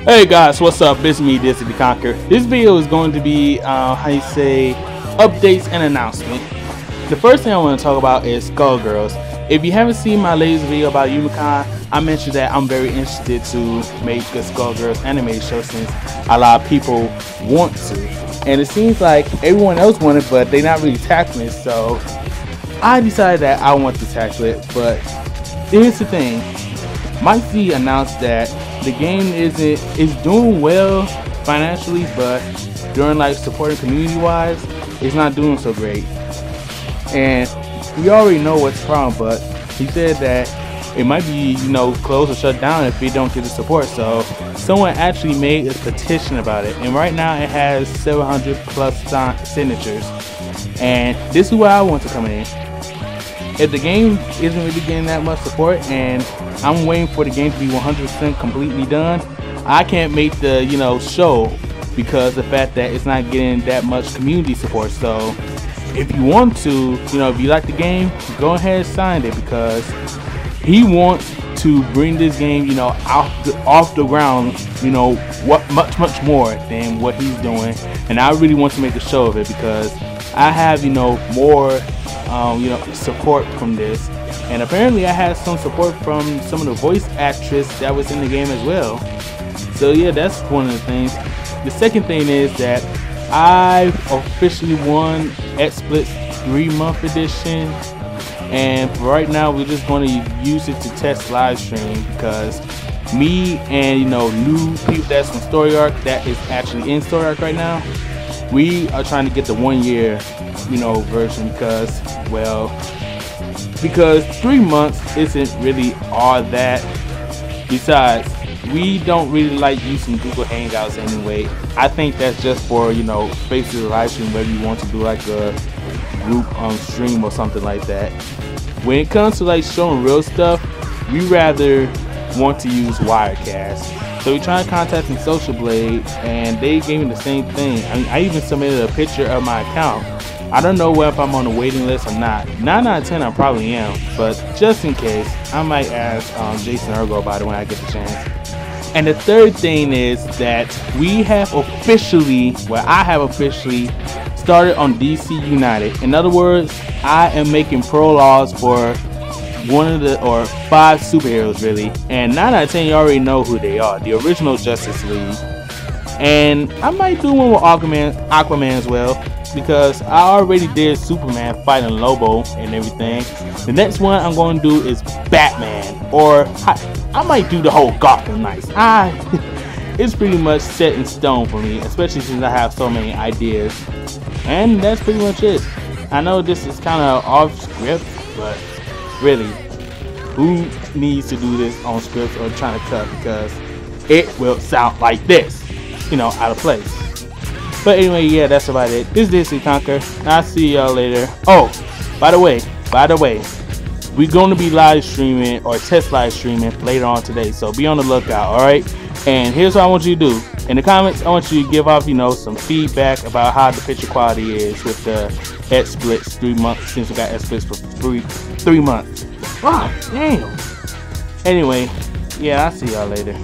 Hey guys, what's up? It's me, Dizzy the Conquer. This video is going to be, uh, how you say, updates and announcement. The first thing I want to talk about is Skullgirls. If you haven't seen my latest video about Youmacon, I mentioned that I'm very interested to make a Skullgirls animated show since a lot of people want to. And it seems like everyone else wanted, but they're not really tackling it, so I decided that I want to tackle it. But here's the thing, Mike Z announced that the game isn't is doing well financially, but during like supporting community wise, it's not doing so great. And we already know what's problem, but he said that it might be you know closed or shut down if we don't get the support. So someone actually made a petition about it, and right now it has 700 plus signatures. And this is where I want to come in. If the game isn't really getting that much support, and I'm waiting for the game to be 100% completely done. I can't make the, you know, show because the fact that it's not getting that much community support. So if you want to, you know, if you like the game, go ahead and sign it because he wants to bring this game, you know, off the, off the ground, you know, what much much more than what he's doing. And I really want to make a show of it because I have, you know, more, um, you know, support from this and apparently I had some support from some of the voice actress that was in the game as well. So yeah, that's one of the things. The second thing is that I officially won XSplit 3 month edition. And right now we're just going to use it to test live stream because me and you know new people that's from Story Arc that is actually in Story Arc right now, we are trying to get the one year you know version because well because three months isn't really all that. Besides, we don't really like using Google Hangouts anyway. I think that's just for, you know, spaces live stream where you want to do like a group on stream or something like that. When it comes to like showing real stuff, we rather want to use Wirecast. So we tried contacting Social Blade and they gave me the same thing. I mean, I even submitted a picture of my account I don't know if I'm on the waiting list or not. 9 out of 10 I probably am, but just in case, I might ask um, Jason Ergo about it when I get the chance. And the third thing is that we have officially, well I have officially started on DC United. In other words, I am making prologues for one of the, or five superheroes really. And 9 out of 10 you already know who they are. The original Justice League. And I might do one with Aquaman, Aquaman as well because I already did Superman fighting Lobo and everything. The next one I'm going to do is Batman, or I, I might do the whole Gotham Knights. I, it's pretty much set in stone for me, especially since I have so many ideas. And that's pretty much it. I know this is kind of off script, but really, who needs to do this on script or trying to cut because it will sound like this, you know, out of place. But anyway, yeah, that's about it. This is Dizzy Conquer. I'll see y'all later. Oh, by the way, by the way, we're going to be live streaming or test live streaming later on today. So be on the lookout, all right? And here's what I want you to do. In the comments, I want you to give off, you know, some feedback about how the picture quality is with the XSplits three months since we got XSplits for three three months. Wow, damn. Anyway, yeah, I'll see y'all later.